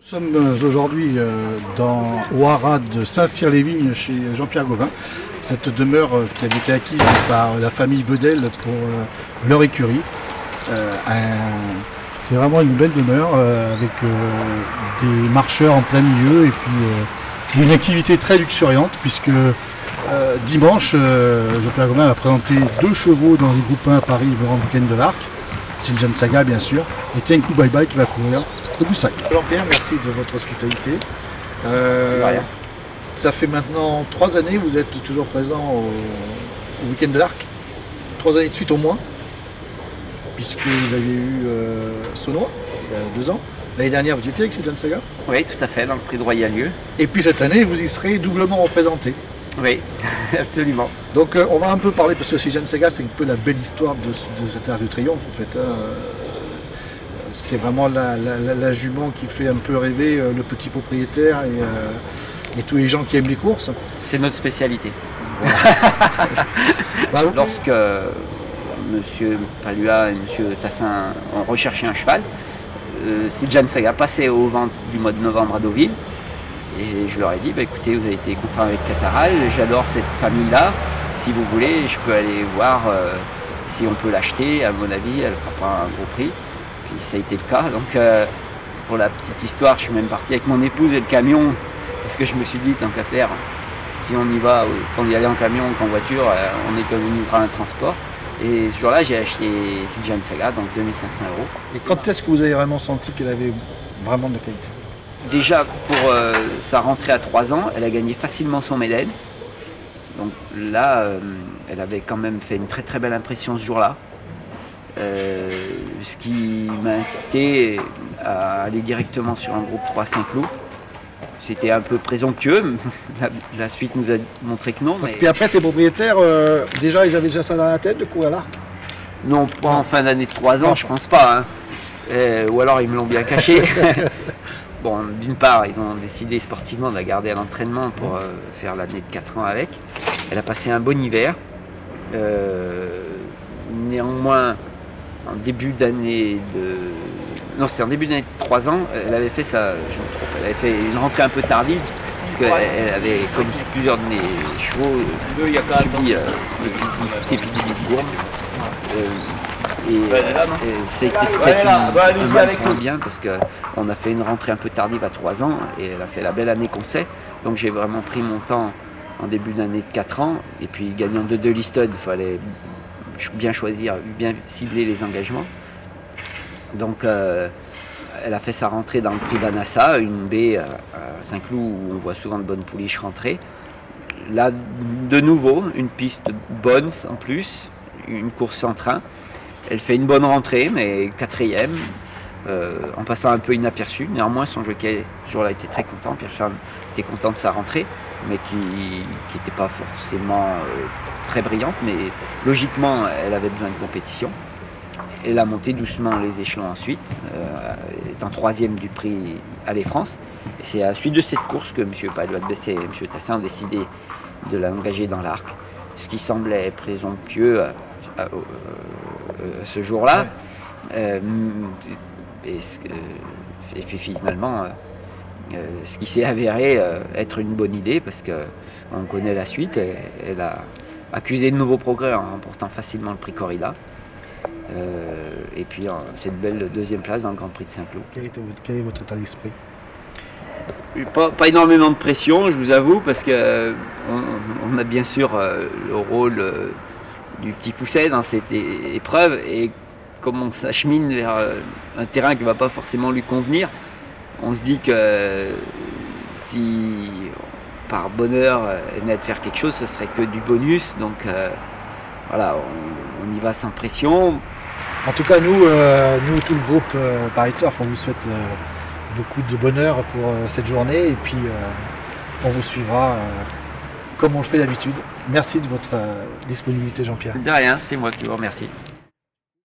Nous sommes euh, aujourd'hui euh, dans, au haras de Saint-Cyr-les-Vignes chez Jean-Pierre Gauvin. Cette demeure euh, qui avait été acquise par la famille Bedel pour leur écurie. C'est vraiment une belle demeure avec des marcheurs en plein milieu et puis une activité très luxuriante puisque dimanche, Jean-Pierre Gauvin a présenté deux chevaux dans le groupe 1 à Paris le Grand Week-end de l'Arc. C'est une jeune saga bien sûr. Et tiens, coup bye bye qui va courir le Boussac. Jean-Pierre, merci de votre hospitalité. Euh, ça fait maintenant trois années que vous êtes toujours présent au, week-end de l'Arc. Trois années de suite au moins. Puisque vous avez eu euh, il y a deux ans. L'année dernière, vous étiez avec cette jeune saga? Oui, tout à fait, dans le prix de Royal Lieu. Et puis cette année, vous y serez doublement représenté. Oui, absolument. Donc euh, on va un peu parler, parce que Jeanne Sega, c'est un peu la belle histoire de, cette ère du triomphe. En fait, hein. c'est vraiment la, jument qui fait un peu rêver euh, le petit propriétaire euh, et, tous les gens qui aiment les courses. C'est notre spécialité. Bah, Lorsque M. Palua et M. Tassin ont recherché un cheval, euh, Jeanne Saga passait aux ventes du mois de novembre à Deauville. Et je leur ai dit, bah, écoutez, vous avez été contraint avec Cataral, j'adore cette famille-là. Si vous voulez, je peux aller voir euh, si on peut l'acheter. À mon avis, elle ne fera pas un gros prix. Puis ça a été le cas. Donc euh, pour la petite histoire, je suis même parti avec mon épouse et le camion. Parce que je me suis dit, tant qu'à faire, si on y va, tant y aller en camion qu'en voiture, euh, on économisera un transport. Et ce jour-là, j'ai acheté Sidjan Saga, donc 2500 euros. Et quand est-ce que vous avez vraiment senti qu'elle avait vraiment de qualité? Déjà, pour euh, sa rentrée à 3 ans, elle a gagné facilement son Médène. Donc là, euh, elle avait quand même fait une très très belle impression ce jour-là. Euh, ce qui m'a incité à aller directement sur un groupe 3 Saint-Cloud. C'était un peu présomptueux, la, suite nous a montré que non. Et après, ces propriétaires, déjà, ils avaient déjà ça dans la tête de courir à l'arc Non, pas en fin d'année de 3 ans, je pense pas. Hein. ou alors ils me l'ont bien caché. Bon, d'une part, ils ont décidé sportivement de la garder à l'entraînement pour euh, faire l'année de 4 ans avec. Elle a passé un bon hiver. Euh, néanmoins, en début d'année de. Non, c'était en début d'année de 3 ans, elle avait fait ça, je me trompe, elle avait fait une rentrée un peu tardive, parce qu'elle avait connu plusieurs de mes chevaux, subi euh, une petite épidémie de gourde. Et, c'était peut-être bien parce qu'on a fait une rentrée un peu tardive à 3 ans et elle a fait la belle année qu'on sait. Donc j'ai vraiment pris mon temps en début d'année de 4 ans. Et puis gagnant de deux listes, il fallait bien choisir, bien cibler les engagements. Donc euh, elle a fait sa rentrée dans le prix d'Anassa, une baie à Saint-Cloud où on voit souvent de bonnes pouliches rentrer. Là, de nouveau, une piste bonne en plus, une course sans train. Elle fait une bonne rentrée, mais quatrième, euh, en passant un peu inaperçu. Néanmoins, son jockey, ce jour-là, était très content. Pierre Charles était content de sa rentrée, mais qui n'était pas forcément euh, très brillante. Mais logiquement, elle avait besoin de compétition. Elle a monté doucement les échelons ensuite, euh, étant troisième du prix Aller France. Et c'est à la suite de cette course que M. Padoua et M. Tassin ont décidé de l'engager dans l'arc, ce qui semblait présomptueux ce jour-là. Euh, et, puis finalement, euh, euh, ce qui s'est avéré être une bonne idée parce qu'on connaît la suite. elle a accusé de nouveaux progrès en remportant facilement le prix Corrida. et puis cette belle deuxième place dans le Grand Prix de Saint-Cloud. Quel, est votre état d'esprit? Pas, énormément de pression, je vous avoue, parce qu'on on a bien sûr le rôle du petit pousset dans cette épreuve et comme on s'achemine vers euh, un terrain qui ne va pas forcément lui convenir, on se dit que si par bonheur elle venait de faire quelque chose, ce serait que du bonus. Donc euh, voilà, on, y va sans pression. En tout cas, nous, euh, nous tout le groupe Paris Turf, on vous souhaite beaucoup de bonheur pour cette journée et puis on vous suivra comme on le fait d'habitude. Merci de votre disponibilité Jean-Pierre. De rien, c'est moi qui vous remercie.